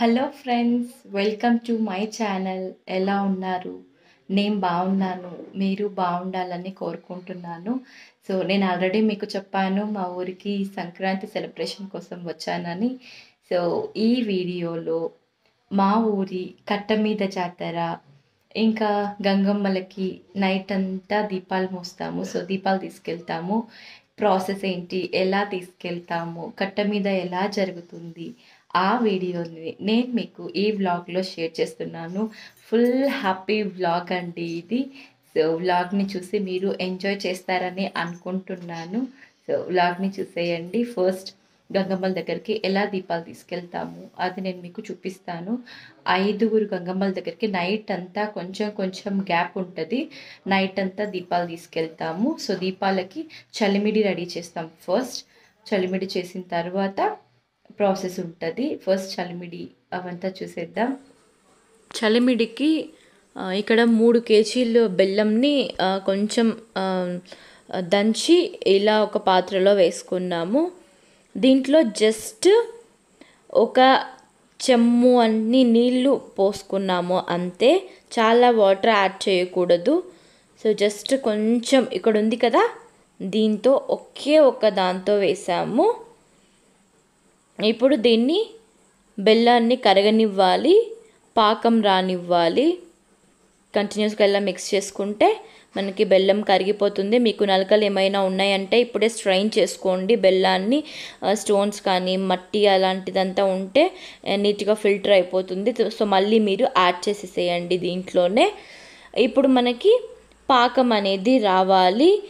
Hello friends welcome to my channel ఎలా ఉన్నారు? నేను బాగున్నాను. మీరు బాగుండాలని కోరుకుంటున్నాను. సో నేను ఆల్రెడీ మీకు చెప్పాను మా ఊరికి సంక్రాంతి సెలబ్రేషన్ కోసం వచ్చానని. సో ఈ వీడియోలో మా ఊరి కట్ట మీద జాతర ఇంకా గంగమ్మలకి నైట్ అంతా దీపాలు మోస్తాము. సో దీపాలు తీసుకెళ్తాము. ప్రాసెస్ ఏంటి? ఎలా తీసుకెళ్తాము? కట్ట మీద ఎలా జరుగుతుంది? ఆ వీడియోని నేను మీకు ఈ వ్లాగ్లో షేర్ చేస్తున్నాను. ఫుల్ హ్యాపీ వ్లాగ్ అండి ఇది. సో వ్లాగ్ని చూసి మీరు ఎంజాయ్ చేస్తారని అనుకుంటున్నాను. సో వ్లాగ్ని చూసేయండి. ఫస్ట్ గంగమ్మల దగ్గరికి ఎలా దీపాలు తీసుకెళ్తాము అది నేను మీకు చూపిస్తాను. ఐదుగురు గంగమ్మల దగ్గరికి నైట్ అంతా కొంచెం కొంచెం గ్యాప్ ఉంటుంది. నైట్ అంతా దీపాలు తీసుకెళ్తాము. సో దీపాలకి చలిమిడి రెడీ చేస్తాం. ఫస్ట్ చలిమిడి చేసిన తర్వాత ప్రాసెస్ ఉంటుంది. ఫస్ట్ చలిమిడి అవంతా చూసేద్దాం. చలిమిడికి ఇక్కడ మూడు కేజీలు బెల్లంని కొంచెం దంచి ఇలా ఒక పాత్రలో వేసుకున్నాము. దీంట్లో జస్ట్ ఒక చెమ్ము అన్ని నీళ్ళు పోసుకున్నాము అంతే. చాలా వాటర్ యాడ్ చేయకూడదు. సో జస్ట్ కొంచెం ఇక్కడ ఉంది కదా దీంతో ఒకే ఒక దాంతో వేసాము. ఇప్పుడు దీన్ని బెల్లాన్ని కరగనివ్వాలి పాకం రానివ్వాలి. కంటిన్యూస్గా ఇలా మిక్స్ చేసుకుంటే మనకి బెల్లం కరిగిపోతుంది. మీకు నలకలు ఏమైనా ఉన్నాయంటే ఇప్పుడే స్ట్రైన్ చేసుకోండి. బెల్లాన్ని స్టోన్స్ కానీ మట్టి అలాంటిదంతా ఉంటే నీట్గా ఫిల్టర్ అయిపోతుంది. సో మళ్ళీ మీరు యాడ్ చేసేసేయండి దీంట్లోనే. ఇప్పుడు మనకి పాకం అనేది రావాలి.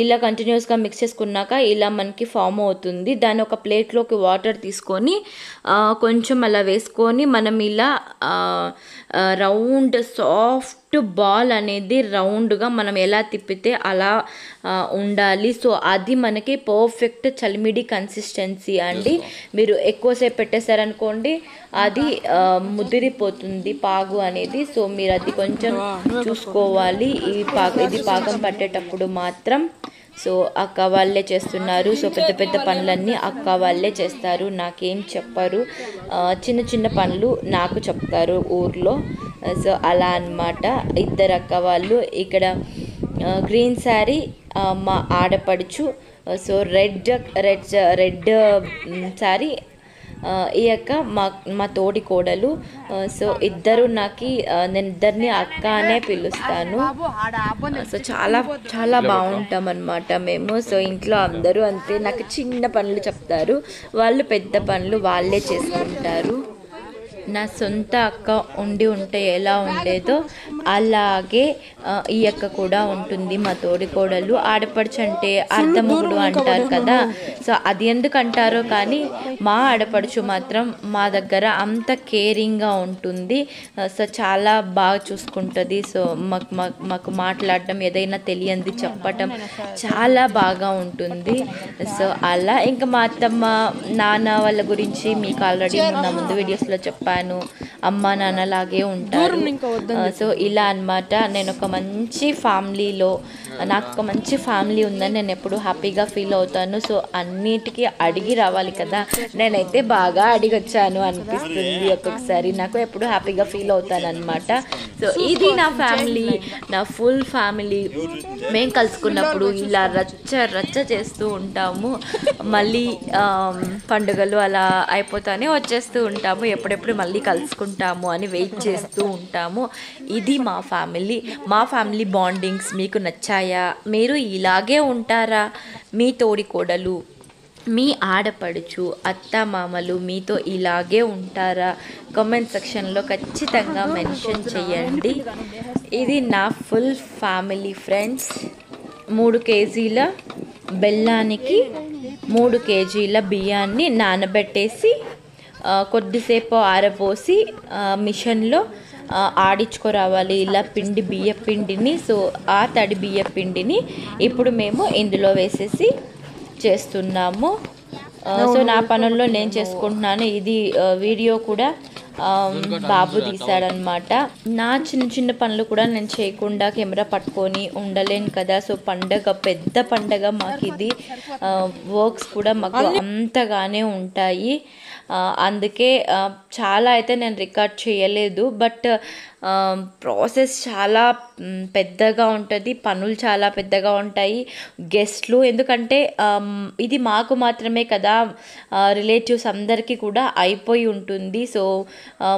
ఇలా కంటిన్యూస్గా మిక్స్ చేసుకున్నాక ఇలా మనకి ఫామ్ అవుతుంది. దాన్ని ఒక ప్లేట్లోకి వాటర్ తీసుకొని కొంచెం అలా వేసుకొని మనం ఇలా రౌండ్ సాఫ్ట్ బాల్ అనేది రౌండ్గా మనం ఎలా తిప్పితే అలా ఉండాలి. సో అది మనకి పర్ఫెక్ట్ చలిమిడి కన్సిస్టెన్సీ అండి. మీరు ఎక్కువసేపు పెట్టేశారనుకోండి అది ముదిరిపోతుంది పాగు అనేది. సో మీరు అది కొంచెం చూసుకోవాలి. ఈ పాక ఇది పాకం పట్టేటప్పుడు మాత్రం. మాత్రం. సో అక్క వాళ్ళే చేస్తున్నారు. సో పెద్ద పెద్ద పనులన్నీ అక్క వాళ్ళే చేస్తారు. నాకేం చెప్పరు. చిన్న చిన్న పనులు నాకు చెప్తారు ఊర్లో. సో అలా అన్నమాట. ఇద్దరు అక్క వాళ్ళు ఇక్కడ గ్రీన్ శారీ మా ఆడపడుచు. So red red red sari ఈ అక్క మా మా తోడి కోడలు సో ఇద్దరు నాకు నేను ఇద్దరిని అక్క అనే పిలుస్తాను సో చాలా చాలా బాగుంటాం అనమాట మేము. సో ఇంట్లో అందరూ అంతే. నాకు చిన్న పనులు చెప్తారు. వాళ్ళు పెద్ద పనులు వాళ్ళే చేసుకుంటారు. నా సొంత అక్క ఉండి ఉంటే ఎలా ఉండేదో అలాగే ఈ అక్క కూడా ఉంటుంది మా తోడి కోడలు. ఆడపడుచు అంటే అర్ధముగుడు అంటారు కదా. సో అది ఎందుకు అంటారో కానీ మా ఆడపడుచు మాత్రం మా దగ్గర అంత కేరింగ్గా ఉంటుంది. సో చాలా బాగా చూసుకుంటుంది. సో మాకు మాకు మాకు ఏదైనా తెలియంది చెప్పటం చాలా బాగా ఉంటుంది. సో అలా. ఇంకా మా అత్తమ్మ నాన్న వాళ్ళ గురించి మీకు ఆల్రెడీ నా ముందు వీడియోస్లో చెప్పాను. అమ్మ నాన్న లాగే ఉంటారు ఆ, సో ఇలా అన్నమాట. నేను ఒక మంచి ఫ్యామిలీలో నాకు ఒక మంచి ఫ్యామిలీ ఉందని నేను ఎప్పుడు హ్యాపీగా ఫీల్ అవుతాను. సో అన్నిటికీ అడిగి రావాలి కదా. నేనైతే బాగా అడిగి వచ్చాను అనిపిస్తుంది ఒక్కొక్కసారి. నాకు ఎప్పుడు హ్యాపీగా ఫీల్ అవుతాను అనమాట సో ఇది నా ఫ్యామిలీ నా ఫుల్ ఫ్యామిలీ. మేము కలుసుకున్నప్పుడు ఇలా రచ్చ రచ్చ చేస్తూ ఉంటాము. మళ్ళీ పండుగలు అలా అయిపోతానే వచ్చేస్తూ ఉంటాము. ఎప్పుడెప్పుడు మళ్ళీ కలుసుకుంటాము అని వెయిట్ చేస్తూ ఉంటాము. ఇది మా ఫ్యామిలీ. మా ఫ్యామిలీ బాండింగ్స్ మీకు నచ్చాయి? మీరు ఇలాగే ఉంటారా? మీ తోడి కోడలు మీ ఆడపడుచు అత్త మామలు మీతో ఇలాగే ఉంటారా? కామెంట్ సెక్షన్లో ఖచ్చితంగా మెన్షన్ చేయండి. ఇది నా ఫుల్ ఫ్యామిలీ ఫ్రెండ్స్. మూడు కేజీల బెల్లానికి మూడు కేజీల బియ్యాన్ని నానబెట్టేసి కొద్దిసేపు ఆరపోసి మిషన్లో ఆడించుకురావాలి. ఇలా పిండి బియ్య పిండిని సో ఆ తడి బియ్య పిండిని ఇప్పుడు మేము ఇందులో వేసేసి చేస్తున్నాము. సో నా పనుల్లో నేను చేసుకుంటున్నాను. ఇది వీడియో కూడా బాబు తీశాడనమాట. నా చిన్న చిన్న పనులు కూడా నేను చేయకుండా కెమెరా పట్టుకొని ఉండలేను కదా. సో పండగ పెద్ద పండగ మాకు ఇది వర్క్స్ కూడా మాకు అంతగానే ఉంటాయి. అందుకే చాలా అయితే నేను రికార్డ్ చేయలేదు బట్ ప్రాసెస్ చాలా పెద్దగా ఉంటుంది పనులు చాలా పెద్దగా ఉంటాయి గెస్ట్లు ఎందుకంటే ఇది మాకు మాత్రమే కదా రిలేటివ్స్ అందరికీ కూడా అయిపోయి ఉంటుంది సో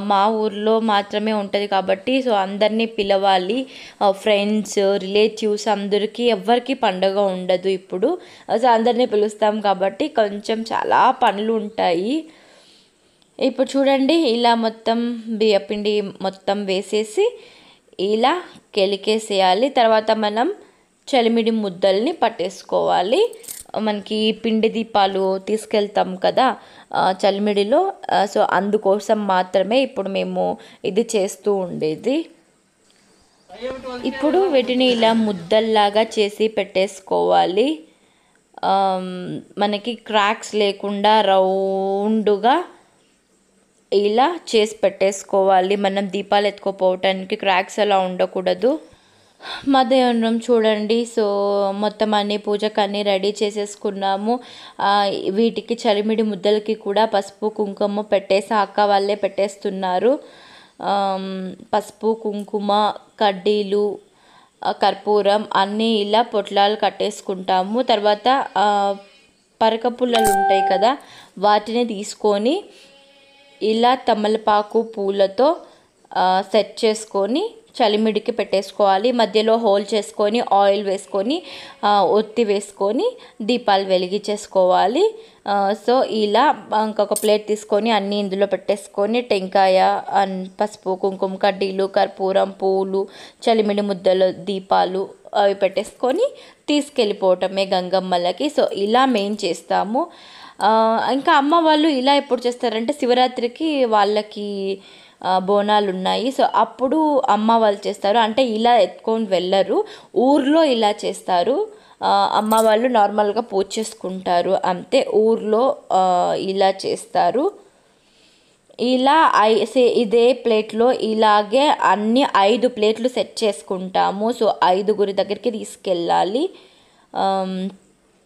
మా ఊర్లో మాత్రమే ఉంటుంది కాబట్టి సో అందరినీ పిలవాలి ఫ్రెండ్స్ రిలేటివ్స్ అందరికీ ఎవరికి పండగ ఉండదు ఇప్పుడు సో అందరినీ పిలుస్తాం కాబట్టి కొంచెం చాలా పనులు ఉంటాయి ఇప్పుడు చూడండి ఇలా మొత్తం బియ్యపిండి మొత్తం వేసేసి ఇలా కెలికేసేయాలి. తర్వాత మనం చలిమిడి ముద్దల్ని పట్టేసుకోవాలి. మనకి పిండి దీపాలు తీసుకెళ్తాం కదా చలిమిడిలో. సో అందుకోసం మాత్రమే ఇప్పుడు మేము ఇది చేస్తూ ఉండేది. ఇప్పుడు వీటిని ఇలా ముద్దల్లాగా చేసి పెట్టేసుకోవాలి. మనకి క్రాక్స్ లేకుండా రౌండ్గా ఇలా చేసి పెట్టేసుకోవాలి. మనం దీపాలు ఎత్తుకోపోవటానికి క్రాక్స్ అలా ఉండకూడదు. మధ్యాహ్నం చూడండి. సో మొత్తం అన్ని పూజకు అన్నీ రెడీ చేసేసుకున్నాము. వీటికి చలిమిడి ముద్దలకి కూడా పసుపు కుంకుమ పెట్టేసి అక్క వాళ్ళే పెట్టేస్తున్నారు. పసుపు కుంకుమ కడ్డీలు కర్పూరం అన్నీ ఇలా పొట్లాలు కట్టేసుకుంటాము. తర్వాత పరకపుల్లలు పరక పుల్లలు ఉంటాయి కదా వాటిని తీసుకొని ఇలా తమలపాకు పూలతో సెట్ చేసుకొని చలిమిడికి పెట్టేసుకోవాలి. మధ్యలో హోల్ చేసుకొని ఆయిల్ వేసుకొని ఒత్తి వేసుకొని దీపాలు వెలిగించేసుకోవాలి సో ఇలా ఇంకొక ప్లేట్ తీసుకొని అన్నీ ఇందులో పెట్టేసుకొని టెంకాయ అన్ పసుపు కుంకుమ కడ్డీలు కర్పూరం పూలు చలిమిడి ముద్దలు దీపాలు అవి పెట్టేసుకొని తీసుకెళ్ళిపోవటమే గంగమ్మలకి. సో ఇలా మేము చేస్తాము. ఇంకా అమ్మ వాళ్ళు ఇలా ఎప్పుడు చేస్తారంటే శివరాత్రికి వాళ్ళకి బోనాలు ఉన్నాయి సో అప్పుడు అమ్మ వాళ్ళు చేస్తారు. అంటే ఇలా ఎత్తుకొని వెళ్ళరు. ఊర్లో ఇలా చేస్తారు. అమ్మ వాళ్ళు నార్మల్గా పూజ చేసుకుంటారు. అంతే. ఊర్లో ఇలా చేస్తారు. ఇలా ఐ సే ఇదే ప్లేట్లో ఇలాగే అన్ని ఐదు ప్లేట్లు సెట్ చేసుకుంటాము. సో ఐదుగురి దగ్గరికి తీసుకెళ్ళాలి.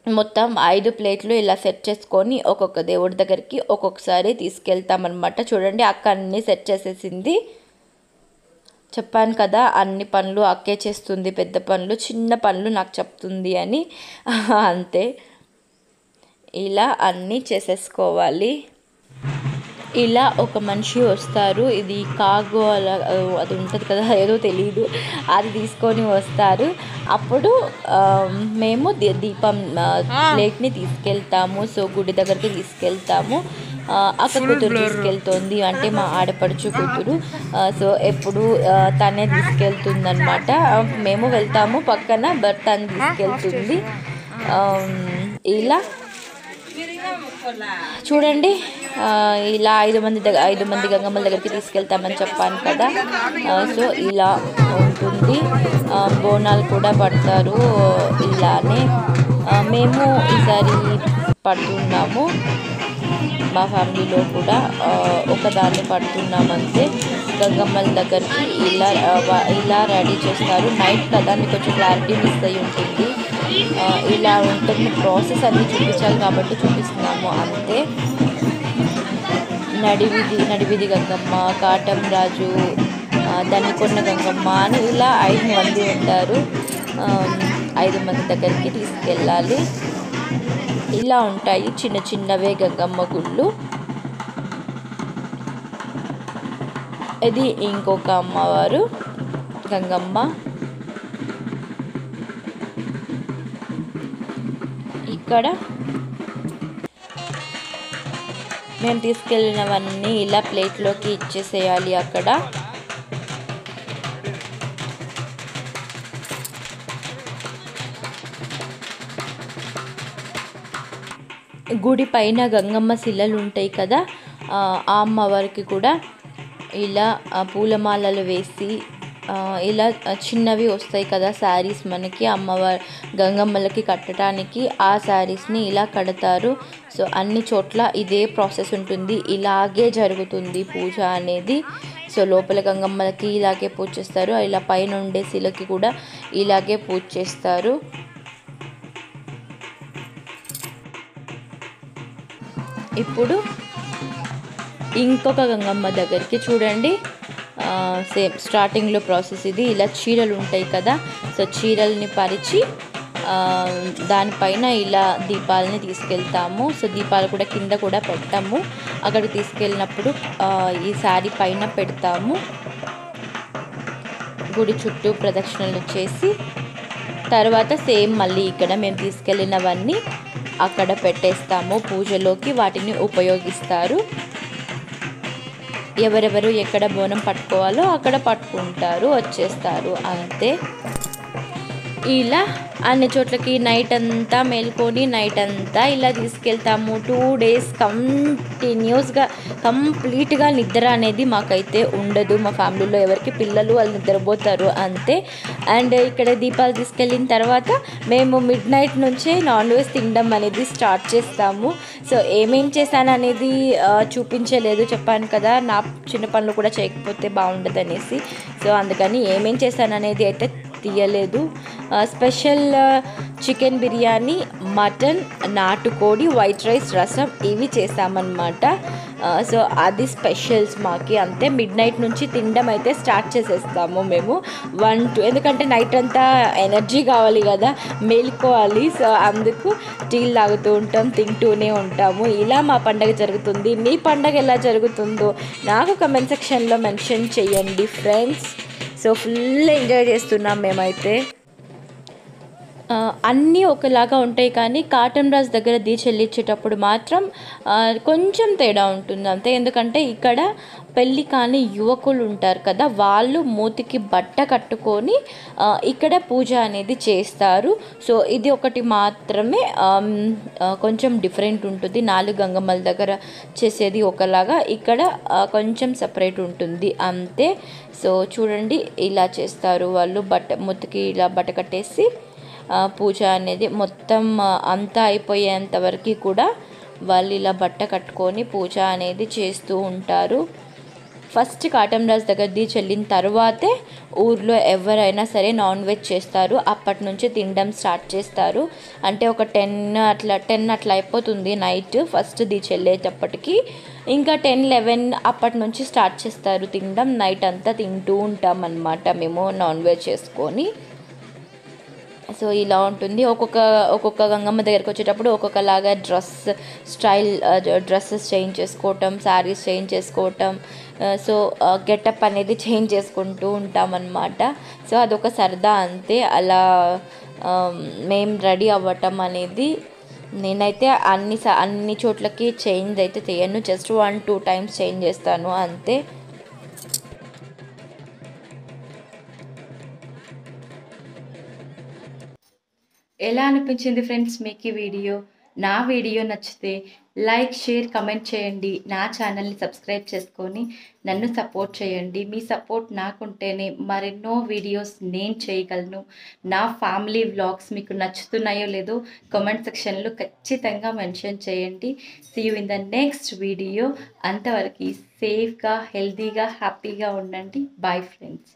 మొత్తం ఐదు ప్లేట్లు ఇలా సెట్ చేసుకొని ఒక్కొక్క దేవుడి దగ్గరికి ఒక్కొక్కసారి తీసుకెళ్తామన్నమాట. చూడండి అక్క అన్ని సెట్ చేసేసింది. చెప్పాను కదా అన్ని పనులు అక్కే చేస్తుంది పెద్ద పనులు చిన్న పనులు నాకు చెప్తుంది అని. అంతే. ఇలా అన్నీ చేసేసుకోవాలి. ఇలా ఒక మనిషి వస్తారు. ఇది కాగు అలా అది ఉంటుంది కదా ఏదో తెలియదు అది తీసుకొని వస్తారు. అప్పుడు మేము దీపం ప్లేట్ని తీసుకెళ్తాము. సో గుడి దగ్గరికి తీసుకెళ్తాము. అక్క కూతురు తీసుకెళ్తుంది. అంటే మా ఆడపడుచు కూతురు. సో ఎప్పుడు తనే తీసుకెళ్తుంది అనమాట మేము వెళ్తాము పక్కన బట్ తను తీసుకెళ్తుంది. ఇలా చూడండి ఇలా ఐదు మంది దగ్గర ఐదు మంది గంగమ్మల దగ్గరికి తీసుకెళ్తామని చెప్పాను కదా. సో ఇలా ఉంటుంది. బోనాలు కూడా పడతారు ఇలానే. మేము ఈసారి పడుతున్నాము. మా ఫ్యామిలీలో కూడా ఒకదాన్ని పడుతున్నామంతే. గంగమ్మల దగ్గరికి ఇలా ఇలా రెడీ చేస్తారు. నైట్ కదా మీకు కొంచెం క్లారిటీ మిస్ అయి ఉంటుంది. ఇలా ఉంటుంది ప్రాసెస్ అన్నీ చూపించాలి కాబట్టి చూపిస్తున్నాము. అంతే. నడివిధి నడివిధి గంగమ్మ కాటం రాజు ఆ, గంగమ్మ అని ఇలా ఐదు మంది ఉంటారు. ఐదు మంది దగ్గరికి తీసుకెళ్ళాలి. ఇలా ఉంటాయి చిన్న చిన్నవే గంగమ్మ గుళ్ళు. ఇది ఇంకొక అమ్మవారు గంగమ్మ. ఇక్కడ మేము తీసుకెళ్ళినవన్నీ ఇలా ప్లేట్లోకి ఇచ్చేసేయాలి అక్కడ. గుడి పైన గంగమ్మ శిలలు ఉంటాయి కదా ఆ అమ్మవారికి కూడా ఇలా పూలమాలలు వేసి ఇలా చిన్నవి వస్తాయి కదా శారీస్ మనకి అమ్మవారి గంగమ్మలకి కట్టడానికి ఆ శారీస్ని ఇలా కడతారు. సో అన్ని చోట్ల ఇదే ప్రాసెస్ ఉంటుంది. ఇలాగే జరుగుతుంది పూజ అనేది. సో లోపల గంగమ్మలకి ఇలాగే పూజ చేస్తారు. ఇలా పైన ఉండే శిలకి కూడా ఇలాగే పూజ చేస్తారు. ఇప్పుడు ఇంకొక గంగమ్మ దగ్గరికి చూడండి. సేమ్ స్టార్టింగ్లో ప్రాసెస్ ఇది. ఇలా చీరలు ఉంటాయి కదా. సో చీరల్ని పరిచి దానిపైన ఇలా దీపాలని తీసుకెళ్తాము. సో దీపాలు కూడా కింద కూడా పెట్టాము. అక్కడికి తీసుకెళ్ళినప్పుడు ఈ శారీ పైన పెడతాము. గుడి చుట్టూ ప్రదక్షిణలు చేసి తర్వాత సేమ్ మళ్ళీ ఇక్కడ మేము తీసుకెళ్ళినవన్నీ అక్కడ పెట్టేస్తాము. పూజలోకి వాటిని ఉపయోగిస్తారు. ఎవరెవరు ఎక్కడ బోనం పట్టుకోవాలో అక్కడ పట్టుకుంటారు వచ్చేస్తారు. అంతే. ఇలా అన్ని చోట్లకి నైట్ అంతా మేల్కొని నైట్ అంతా ఇలా తీసుకెళ్తాము. టూ డేస్ కంటిన్యూస్గా కంప్లీట్గా నిద్ర అనేది మాకైతే ఉండదు. మా ఫ్యామిలీలో ఎవరికి పిల్లలు వాళ్ళు నిద్రపోతారు అంతే. అండ్ ఇక్కడ దీపాలు తీసుకెళ్ళిన తర్వాత మేము మిడ్ నైట్ నుంచే నాన్ వెజ్ తినడం అనేది స్టార్ట్ చేస్తాము. సో ఏమేం చేశాను అనేది చూపించలేదు. చెప్పాను కదా నా చిన్న పనులు కూడా చేయకపోతే బాగుండదు అనేసి సో అందుకని ఏమేం చేశాను అనేది అయితే తీయలేదు. స్పెషల్ చికెన్ బిర్యానీ మటన్ నాటుకోడి వైట్ రైస్ రసం ఇవి చేసామన్నమాట. సో అది స్పెషల్స్ మాకి. అంతే మిడ్ నైట్ నుంచి తినడం అయితే స్టార్ట్ చేసేస్తాము మేము. వన్ టూ ఎందుకంటే నైట్ అంతా ఎనర్జీ కావాలి కదా మేల్కోవాలి. సో అందుకు టీలు తాగుతూ ఉంటాం తింటూనే ఉంటాము. ఇలా మా పండగ జరుగుతుంది. మీ పండగ ఎలా జరుగుతుందో నాకు కమెంట్ సెక్షన్లో మెన్షన్ చేయండి ఫ్రెండ్స్. సో ఫుల్ ఎంజాయ్ చేస్తున్నాం మేమైతే. అన్నీ ఒకలాగా ఉంటాయి కానీ కాటన్ రాజ్ దగ్గర దీ చెల్లించేటప్పుడు మాత్రం కొంచెం తేడా ఉంటుంది అంతే. ఎందుకంటే ఇక్కడ పెళ్ళి కాని యువకులు ఉంటారు కదా వాళ్ళు మూతికి బట్ట కట్టుకొని ఇక్కడ పూజ అనేది చేస్తారు. సో ఇది ఒకటి మాత్రమే కొంచెం డిఫరెంట్ ఉంటుంది. నాలుగు గంగమ్మల దగ్గర చేసేది ఒకలాగా ఇక్కడ కొంచెం సపరేట్ ఉంటుంది అంతే. సో చూడండి ఇలా చేస్తారు వాళ్ళు బట్ట మూతికి ఇలా బట్ట కట్టేసి. పూజ అనేది మొత్తం అంతా అయిపోయేంత వరకు కూడా వాళ్ళు ఇలా బట్ట కట్టుకొని పూజ అనేది చేస్తూ ఉంటారు. ఫస్ట్ కాటం రాజ్ దగ్గరది చెల్లిన తర్వాతే ఊర్లో ఎవరైనా సరే నాన్ వెజ్ చేస్తారు. అప్పటి నుంచి తినడం స్టార్ట్ చేస్తారు. అంటే ఒక టెన్ అట్లా టెన్ అట్లా అయిపోతుంది నైట్ ఫస్ట్ ది చెల్లేటప్పటికి ఇంకా టెన్ లెవెన్ అప్పటి నుంచి స్టార్ట్ చేస్తారు తినడం. నైట్ అంతా తింటూ ఉంటాం అన్నమాట మేము నాన్ వెజ్ చేసుకొని. సో ఇలా ఉంటుంది. ఒక్కొక్క ఒక్కొక్క గంగమ్మ దగ్గరికి వచ్చేటప్పుడు ఒక్కొక్కలాగా డ్రెస్ స్టైల్ డ్రెస్సెస్ చేంజ్ చేసుకోవటం శారీస్ చేంజ్ చేసుకోవటం సో గెటప్ అనేది చేంజ్ చేసుకుంటూ ఉంటాం అన్నమాట సో అదొక సరదా అంతే. అలా మేము రెడీ అవ్వటం అనేది నేనైతే అన్ని స- అన్ని చోట్లకి చేంజ్ అయితే చేయను. Just one two times change చేస్తాను అంతే. ఎలా అనిపించింది ఫ్రెండ్స్ మీకు ఈ వీడియో? నా వీడియో నచ్చితే లైక్ షేర్ కమెంట్ చేయండి. నా ఛానల్ని సబ్స్క్రైబ్ చేసుకొని నన్ను సపోర్ట్ చేయండి. మీ సపోర్ట్ నాకుంటేనే మరెన్నో వీడియోస్ నేను చేయగలను. నా ఫ్యామిలీ వ్లాగ్స్ మీకు నచ్చుతున్నాయో లేదో కామెంట్ సెక్షన్లో ఖచ్చితంగా మెన్షన్ చేయండి. See you in the next video. అంతవరకు సేఫ్గా హెల్తీగా హ్యాపీగా ఉండండి. Bye friends